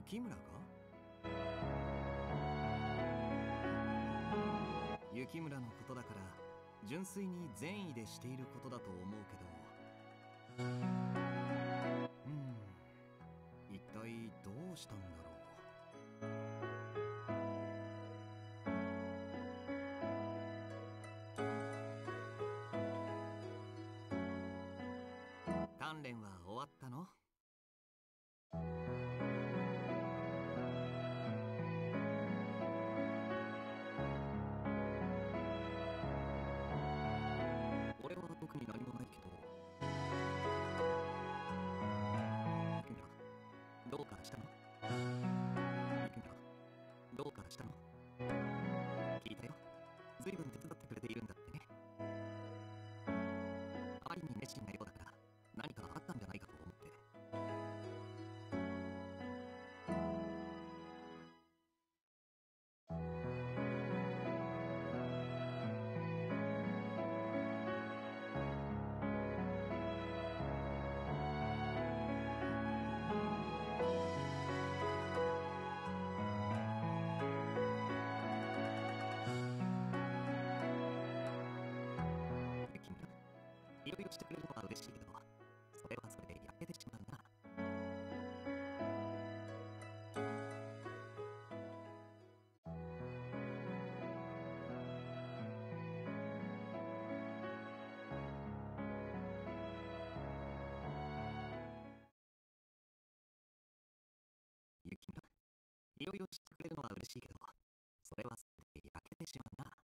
雪村雪村のことだから純粋に善意でしていることだと思うけど。うん。一体どうしたんだろう？鍛錬は終わったの？いろいろ知ってくれるのは嬉しいけど、それはそれで焼けてしまうな。